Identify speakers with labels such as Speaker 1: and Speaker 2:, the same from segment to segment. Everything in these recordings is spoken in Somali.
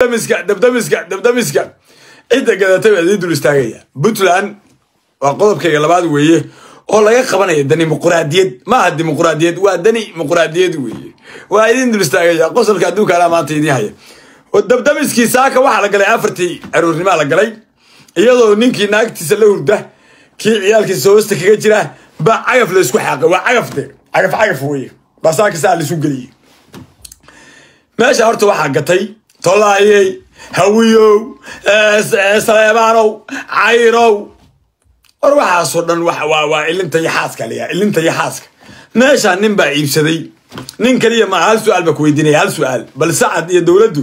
Speaker 1: dabdamiska dabdamiska cidda gadatay baa idin dul istaagaya puntland waa qodobkayga labaad weeye oo laga qabanaya danimuquraadiyad maaha dimuquraadiyad waa dani muquraadiyad weeye waa idin dul istaagaya qosolka adduunka alaa maanta idiin haya dabdamiskii saaka waxaa la galay afartii aroornimaa la galay iyadoo ninkii naagtiisa la hurda kii ciyaalkiisa hoosta kaga jira baa cagaf la isku xaaqay waa cagafte cagaf cagaf weye baa saaka saa la isu geliyey meesha horta waxaa gatay tolaayey hawiyow saleemaanow cayrow war waxaasoo dhan waa ilinta iyo layaa ilinta iyo xaaska. Meeshaa nin baa iibsaday. Nin kaliya maa hal su'aal baa ku weydiinaya hal su'aal. Bal sacad iyo dowladdu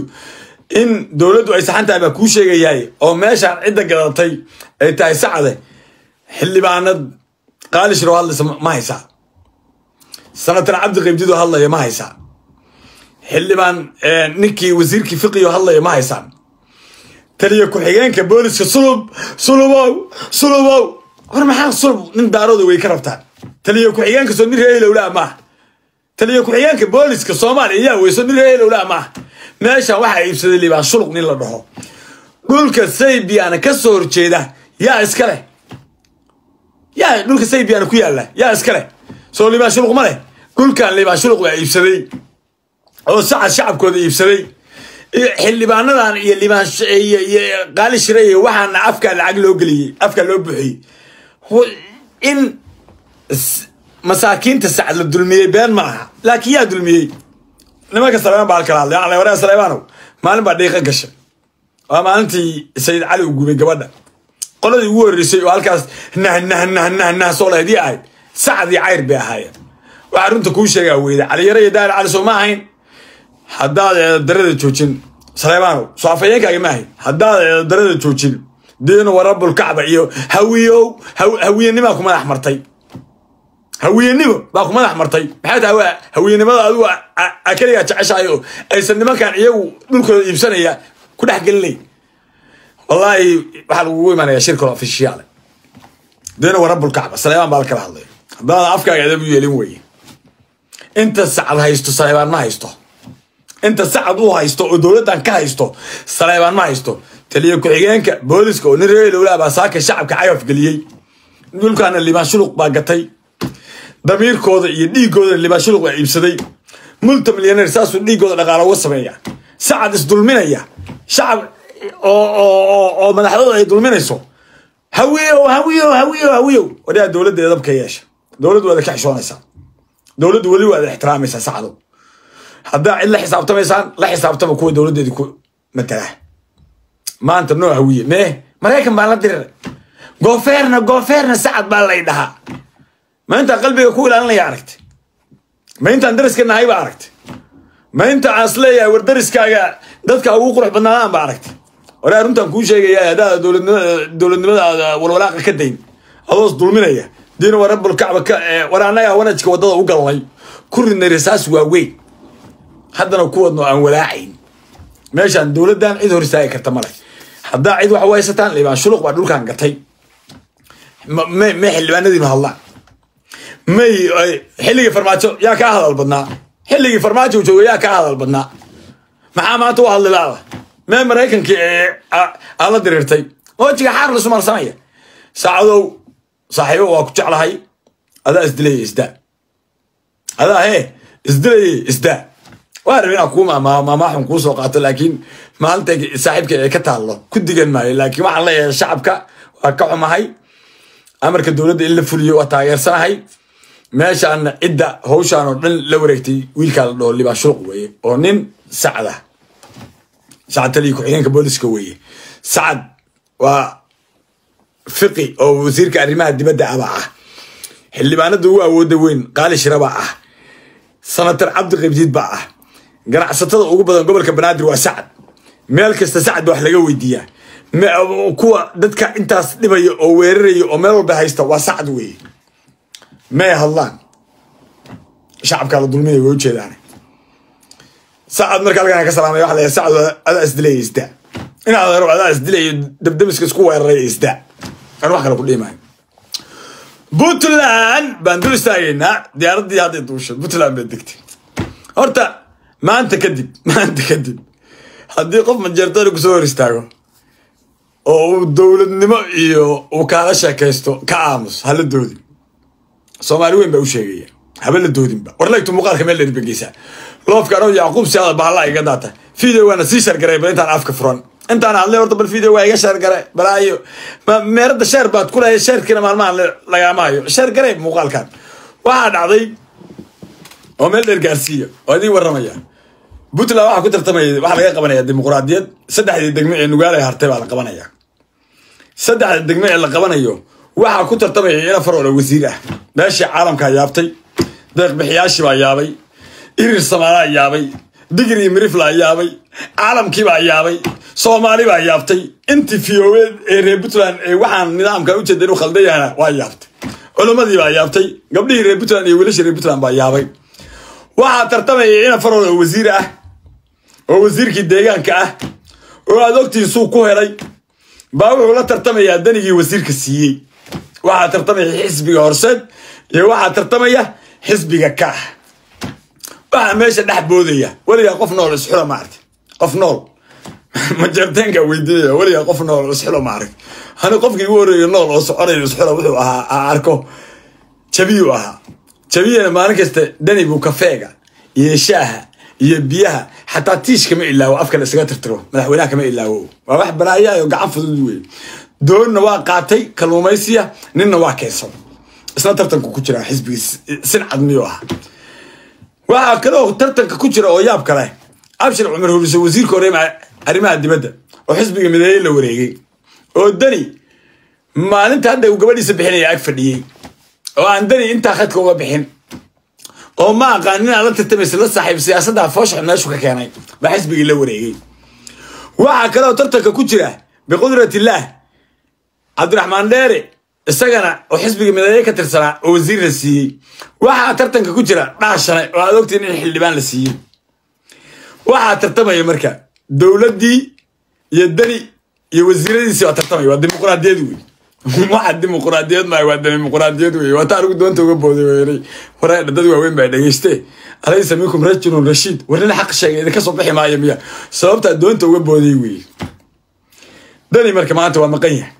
Speaker 1: in dowladdu ay saxan tahay baa kuu sheegayaay oo meeshaan cidda gadatay ay tahay sacade. Xildhibaanad qaalishiro hadlaysa ma haysaa. Sanatar cabdi qaybdido hadlaya ma haysaa xildhibaan ninkii wasiirkii fiqiyo hadlaya ma haysaan. Taliya ku-xigeenka booliska sulub sulubow sulubow. War maxaa sulub? Nin daarooda way ka rabtaan. Taliya ku-xigeenka soo nin reelowlaa maaha taliya ku-xigeenka booliska soomaaliya yaa weyso nin reelowlaa maaha meeshan waxaa iibsaday liibaan shuluq nin la dhaho. Dhulka saybiyaana ka soo horjeeda yaa iska leh. Yaa dhulka saybiyaana ku yaalla yaa iska leh. Soo liibaan shuluq ma leh. Dhulkan liibaan shuluq baa iibsaday oo sacad shacabkooda iibsaday. Xildhibaanadan iyo libaan qaali shire iyo waxaana afkaa lacag loo geliyey afkaa loo buuxiyey in masaakiinta sacad la dulmiyey been ma aha laakiin yaa dulmiyey. Nimanka saleemaan baa halkala hadlay waraa saleemaanow maalin baa dhiiqa gashay. Waa maalintii sayid cali uu gubay gabadha. Qoladii ugu horreysay oo halkaas nah nah nah nah nah soo lahaydii ahayd sacad iyo cayr bay ahaayeen. Waxaa runta kuu sheegaa weyda caliyaro iyo daari cali soo ma ahayn haddaad eedadarada joojin saleemaanow soo afayeenkaaga maahay. Haddaad eedadarada joojin diinu warabulkacba iyo hawiyow hawiyennimaa ku madax martay. Hawiyenimo baa ku madax martay. Maxay tahay hawiyenimada adigu keligaa jeceshahay oo aysan nimankan iyagu dhulkooda iibsanaya ku dhex gelinay? Wallaahi waxaa lagugu imanaya shirkal ofishiyaale diinu warabulkacba saleemaan baa la kala hadlaya haddaadan afkaaga adabu yeelin weye inta sacad haysto saleebaan haysto inta sacad u haysto oo dowladdan ka haysto saleebaan ma haysto. Taliya ku-xigeenka booliska oo nin reelowlaa baa saaka shacabka cagaf geliyey. Dhulkaana liibaan shuluq baa gatay. Damiirkooda iyo dhiigooda liibaan shuluq baa iibsaday. Multa milyaneer saasuu dhiigooda dhaqaalo uga sameeya. Sacad isdulminaya. Shacab oo madaxdooda ay dulminayso. Hawiyow hawiyow hawiyow hawiyow. Wadhaa dowladda edabka yeesha. Dowladdu waada ka xishoonaysaa dowladdu weli waada ixtiraamaysaa sacdow haddaa cid la xisaabtamaysaan la xisaabtama kuwa dowladdeedi ku matala maanta noo hawiye. Mee maraykan baan la diriray goofeerna goofeerna sacad baa lay dhahaa. Ma intaan qalbiga ku ilaalinaya aragtay ma intaan dariska nahay baa aragtay ma inta aas leeyahay war dariskaaga dadka ugu qurux badnaadaan baa aragtay waraa runtaan kuu sheegaya haddaada dowladnimadaada walwalaaqa ka dayn. Adoos dulminaya. Diina wa rabbulkacba war annagaa wanajka waddada u galnay. Ku ridnay rasaas waaweyn haddana kuwadno aan walaacayn. Meeshaan dowladdan cid hor istaagi karta male haddaa cid wax u haysataan liibaan shuluq baa dhulkan gatay may xildhibaanadiinu hadlaan. May xilligii farmaajo yaa kaa hadal badnaa. Xilligii farmaajo jooga yaa kaa hadal badnaa. Maxaa maanta u hadli laada mee maraykankii aad la diriirtay. Wajiga xaar la sumarsamaya saacadow saaxiibo waa ku jeclahay. Adaa isdilaya isdaa. Adaa hee isdilaya isdaa waa rab inaan kuu maamaaxun soo qaato laakiin maalinta saaxiibka ee ka taallo ku digan maayo laakiin waxaan leeyahay shacabka waa ka xumahay. Amarka dowladda in la fuliyo waa taageersanahay. Meeshaan cidda hawshaan oo dhan la wareegtay wiilkaa la dhaho libaan shuluq weeye oo nin sacda. Sacad taliya ku-xigeenka booliska weeye. Sacad waa fiqi oo wasiirka arrimaha dibadda abaa ah. Xildhibaanada ugu awoodda weyn qaali shirabaa ah. Sanatar cabdi qaybdiid baa ah ganacsatada ugu badan gobolka banaadir waa sacad. Meel kasta sacad wax laga weydiiyaa. Kuwa dadka intaas dhibaya oo weeraraya oo meel walba haysta waa sacad weeye. May hadlaan. Shacabkaa la dulminaya way ujeedaan sacad marka halkan ka salaamay waxa la sacad adaa isdilaya isdaa inaad hero adaa isdilaya dabdamiska isku weeraraya isdaa aan wax kale ku dhiimayo puntland baan dul istaagaynaa diyaaraddii hadday duushay puntland bay degtay. Horta maanta kadib maanta kadib haddii qof majeertooda ku soo hor istaago oo uu dowladnimo iyo uu kaala sheekaysto ka aamus hala doodin. Soomaali weyn baa u sheegaya haba la doodinba war laygtu muuqaalka meel dheer begeysaa loofka anoo yacquub siada bahalla iga daata. Video waana sii shargaray bal intaan afka furan. Intaan hadlay horta bal video waa iga shargare balaayo meerada sheer baad ku sheerkiina maalmahan lagaama hayo shargaray muuqaalkan. Waxaa dhacday oo meel dheer gaarsiiya oo idiin warramaya puntland waxaa ku tartamaya waxaa laga qabanaya dimuquraadiyad saddexdii degme ee nugaala hartay baa la qabanaya. Saddexda degme ee la qabanayo waxaa ku tartamaya ina faroola wasiir ah. Meeshii caalamkaa yaabtay deeqbixiyaashii baa yaabay irir samaalaa yaabay digri miriflaa yaabay caalamkiibaa yaabay soomaali baa yaabtay. Intii fiyoobeed ee reer puntland ee waxaan nidaamka ujeeda inuu khaldayahana waa yaabtay. Culimmadii baa yaabtay gabdhihii reer puntland iyo wiilashii reer puntland baa yaabay waxaa tartamaya ina faroola oo wasiir ah oo wasiirkii deegaanka ah oo aad ogtiin suu ku helay baa wuxuu la tartamayaa danigii wasiirka siiyey. Waxaa tartamaya xisbiga horseed iyo waxaa tartamaya xisbiga kaax waxaa meesha dhex boodaya weligaa qof nool isxula maaragti qof nool. Majarteenka weydiinaya weligaa qof nool isxula maaragti hani qofkii ugu horreeya nool oo soconayo isxula wuxuu ahaa arko. Jabiyuu ahaa jabiyana maalin kasta dani buu kafeega iyo shaaha iyo biyaha xataa tiish kama ilaawo afka la isaga tirtiro madaxweynaha kama ilaawo. Waa wax balaayayo gacan fudud wey doonna waa qaatay kalluumaysiya ninna waa keensan. Isna tartanku ku jira xisbigii sincad miyuu ahaa. Waxaa kaloo tartanka ku jira oo yaab kale abshir cumar hurise wasiirka hore arrimaha dibadda oo xisbiga mideeye la wareegay. Oo dani maalinta hadda uu gabadhiisa bixinaya ag fadhiyey oo aan dani intaa khadka uga bixin. oo ma aqaan inaan la tartamaysa la saaxiib siyaasadda foosha meeshu ka keenay. Baa xisbigii la wareegay. Waxaa kaleoo tartanka ku jira biqudratillaah cabdiraxmaan dheere isagana oo xisbiga mideeye ka tirsanaa oo wasiir la siiyey. Waxaa tartanka ku jira dhaashane oo aad ogtiin in xildhibaan la siiyey. Waxaa tartamaya marka dowladdii iyo dani iyo wasiiradiisi waa tartamaya waa dimuquraadiyad wey waxa dimuquraadiyad maayo waa dimuquraadiyad wey waata anigu doonta uga booday weynay wareedha dad waaweyn baa dhegeyste alaysa minkum rajulun rashiid war nin xaq sheegay idinka soo bixi maayo miya. Sababtaa doonta uga booday wey dani marka maanta waa maqan yahay.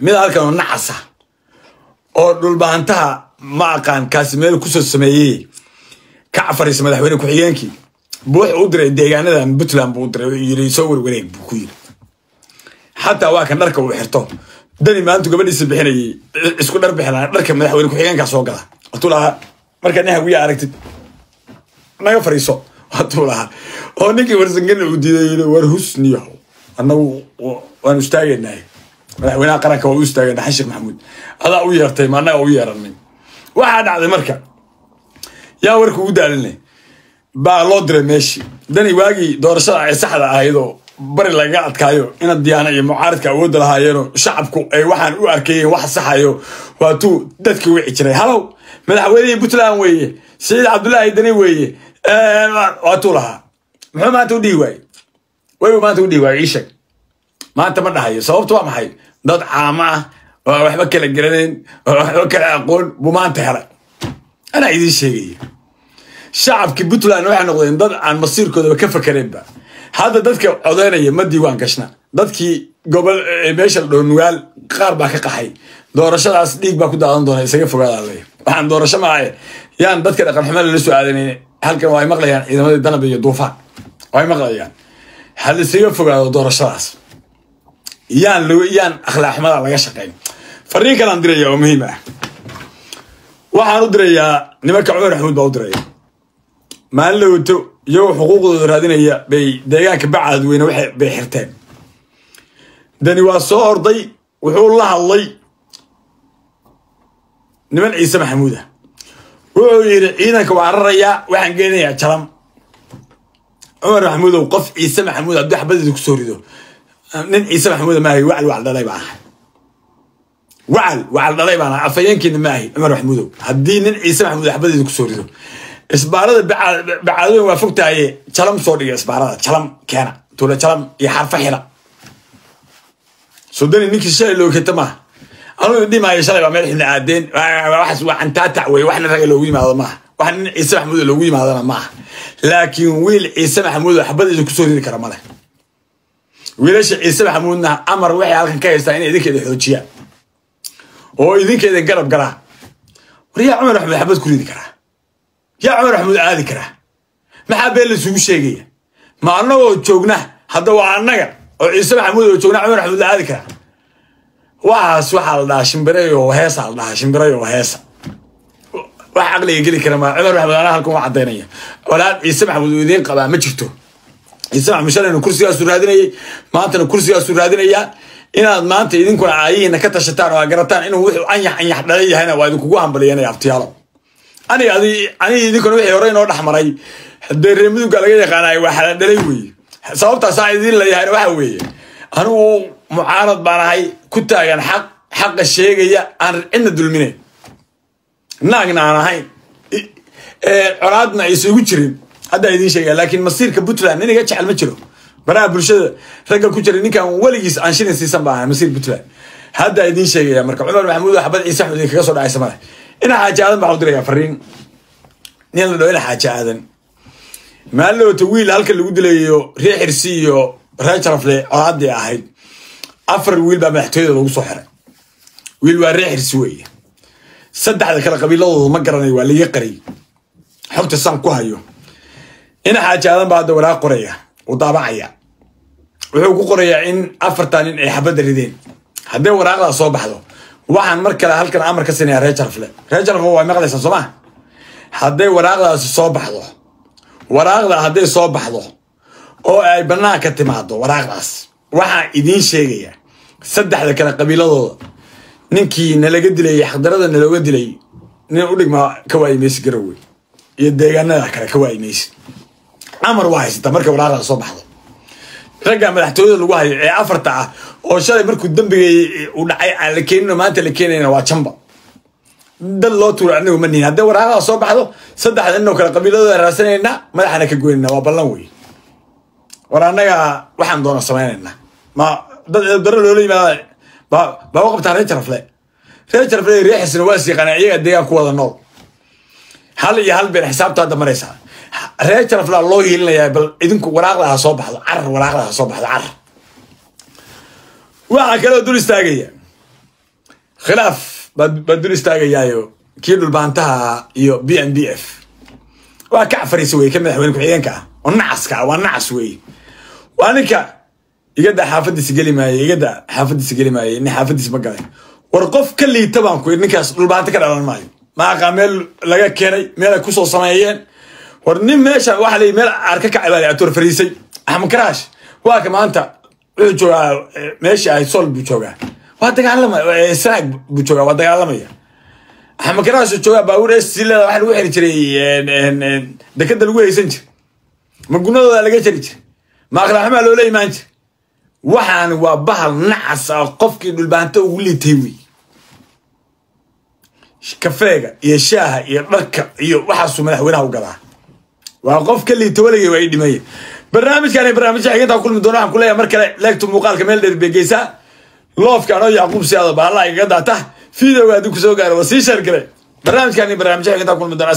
Speaker 1: Mid halkan oo nacasa oo dhulbaantaha ma aqaan kaasi meel ku soo sameeyey. Ka cafariisa madaxweyne ku-xigeenkii. Buux u diray deegaanadan puntland buu diray yiri soo warwareeg buu ku yiri xataa waa kan dharka uu xirto dani maantu gabadhiisa bixinayay isku dhar bixinaa dharka madaxweyne ku-xigeenkaa soo gala? Watuu lahaa markaa nin hawiya aragtid naga fariiso watuu lahaa. Oo ninkii warsangana uu diiday war husniyo annagu waanu istaagaynahay. Madaxweynaha qaranka waa u istaagayna xashir maxamuud. Adaa u yeertay ma annaga u yeeranay waxaa dhacday marka yaa warka ugu daalinay baa loo diray meeshii dani waagii doorashada ay saxda ahaydoo bari lagaga adkaayo ina diyaana iyo mucaaridka awoodda lahaayeenoo shacabku ay waxaan u arkayeen wax saxayo. Waatuu dadka wici jiray. Halow madaxweynihii puntland weeye saciid cabdullaahi dani weeye waatuu lahaa. Muxuu maanta u dhihi waaye way maanta u dhihi waaye ii sheeg. Maanta ma dhahayo sababtu waa maxay? Dad caamo ah oo waxba kala garanayn oo waxba kala aqoon buu maanta helay. Anaa idiin sheegaya shacabkii puntland waxay noqdeen dad aan masiirkoodaba ka fakareenba hadda dadka codeynaya ma diiwaan gashna. Dadkii gobol meesha la dhoo nugaal qaar baa ka qaxay. Doorashadaas dhiig baa ku daadan doona isaga fogaada le waxaan doorasho maaye yaan dadka dhaqan xumo lala soo aadanayn halkan waa ay maqlayaan ciidamadii danab iyo duufaan. Waa ay maqlayaan. Hal isaga fogaado doorashadaas. Yaan yaan akhlaaq xumada laga shaqayn fariin kalaan diraya oo muhiim ah. Waxaan u dirayaa nimanka cumar maxamuud baa u diraya maalin la wato iyagoo xuquuqdooda raadinaya bay deegaanka bacaad weyne bay xirteen. Dani waa soo orday wuxuu la hadlay niman ciise maxamuud ah. Wuxuu yidhi ciidanka waa rarayaa waxaan geenayaa jalam. Cumar maxamuudow qof ciise maxamuud haddii xabadiisa ku soo rido. Nin ciise maxamuuda maahay wacal wacal dhalay baan ahay wacal wacal dhalay baan ahay maahay cumar maxamuudow haddii nin ciise maxamuud xabadiisa ku soo rido isbaarada bacaadooyin waa fogtahaye jalam soo dhiga isbaarada jalam keena tuula jalam iyo xarfa xira sodani ninkii shalay looketa maaha. Anuu dhimaayo shalay baa meel xidna aadeen waxaas waa cantaatac wey waxna raga loogu yimaado maaha. Wax nin ciise maxamuud loogu yimaadana maaha. Laakiin wiil ciise maxamuud oo xabadiisa ku soo ridi kara male wiilasha ciise maxamuudna amar waxay halkan ka haystaan inay idinkeeda xoojiyaan oo idinkeeda garab garaa war yaa cumar xabad ku ridi karaa yaa cumar axmed aadi karaa? Maxaa been laysugu sheegaya? Ma annagoo joogna hadda waa annaga. Oo ciise maxamuud oo joogna cumar axmed la aadi karaa? Waxaas waxaa la dhahaa shimbiray oo heesa la dhahaa shimbiray oo heesa. Wax caqliga geli kara maa cumar maxamed anaa halkan waa caddaynaya. Walaal ciise maxamuud uu idiin qabaa ma jirto. Ciise maxamuud shalayna kursigaasu raadinayay. Maantana kursigaasu raadinayaa inaad maanta idinkuna aayihiina ka tashataan oo aa garataan inuu wuxuu anyax anyax dhalan yahayna waa idinkugu hambaliyanaya abtiyaalo aniga idinkuna wixii hore inoo dhexmaray. Hadee reer mudugga laga yaqaanay waa xala dhalay weeye sababtaasaa idiin leeyahayna waxa weeye. Anigu mucaarad baan ahay ku taagan xaq xaqa sheegaya aan cidna dulminayn naagna aan ahayn coraadna aysa igu jirin. Haddaa idiin sheegaya laakiin masiirka puntland nin iga jecel ma jiro. Baraha bulshada ragga ku jira ninkan weligiis aan shilin siisan baa ahay masiir puntland. Haddaa idiin sheegaya marka cumar maxamuud xabad ciise axmed idinkaga soo dhacaysa male ina xaaji aadan baa u dirayaa fariin nin la dhaho ina xaaji aadan maalowta wiil halka lagu dilayo ree xirsi iyo ree jarafle coraadii ahayd afar wiil baa madaxtooyada lagu soo xiray wiil waa ree xirsi weeye saddexda kale qabiiladooda ma garanayo waa laga qariyy xogta saan ku hayo ina xaaji aadan baa hadda waraaq qoraya uu daabacaya wuxuu ku qorayaa in afartan nin ay xabadda rideen hadday waraaqdaa soo baxdo waxaan mar kale halkan amar ka jarafle ree jarafle waa maqlaysaa soo hadday waraaqdaasi soo baxdo waraaqdaa hadday soo baxdo oo ay bannaanka timaado waraaqdaas waxaan idiin sheegaya saddexda kale qabiiladooda ninkii nalaga dilay xaqdarada nalooga dilay nin u dhigmaa ka waayi mayse garowe iyo deegaanada kale ka waayi mayse amar waa haysataa markay waraaqdaa soo baxdo. Ragga madaxtooyada lagu hayo ee afarta ah oo shalay markuu dembiga uu dhacay aan la keenino maanta la keenayna waa jamba dad loo tuura anagu ma nihin. Hadday waraaqdaa soo baxdo saddexda inoo kale qabiiladooda raasanayna madaxana ka goynayna waa ballan wey war annaga waxaan doona samaynayna ma dad eedaro loola yimaada baa u qabtaa ree jarafle ree jarafle ree xisna waa siiqaana iyaga deegaan ku wada nool. Hal iyo hal been xisaabta hadda maraysaa. Ree jaraflaa loo hiilinayaa bal idinku waraaqda soo baxdo carar waraaqda soo baxdo carar waxaa kaloo dul istaagaya. Khilaaf baa dul istaagayaayo kii dhulbaantaha iyo b n b f. Waa ka cafariisa weye ka madaxweyne ku-xigeenka ah. Oo nacaska ah waa nacas weye waa ninka igada xaafadiisa geli maaye igada xaafadiisa geli maaye nin xaafadiisa ma galay. War qof ka liita baan ku ninkaas dhulbaanta ka dhalan maayo. Ma aqaa meel laga keenay meel ay ku soo sameeyeen. War nin meesha waxa la meel arka ka cibaada atoor fariisay axmed karaash waa maanta wuxuu joogaa meeshii ahayd sol buu joogaa waa dagaalamaya sanaag buu joogaa waa dagaalamaya axmed karaash joogaa baabuur estilada waxa lagu xiri jiray dekada lagu haysan jir. Ma gunadooda laga jari jir. Ma loola imaan jir. Waxaan waa bahal nacas ah qofkii dhulbaanta ugu liitay wey kafeega iyo shaaha iyo dharka iyo waxaasuu madaxweynaha u gadaa waa qof ka liita weligay waa ii dhimaya barnaamijkan barnaamijya xigintaa kulmi doona waxaan kuleeyahay mar kale leegtu muuqaalka meel dheer beegeysaa loofka anoo yacquub siyaado bahalla igaga daata haddii ku soo gaaro waa sheer gale barnaamijkan barnaamijya xigintaa kulmi doona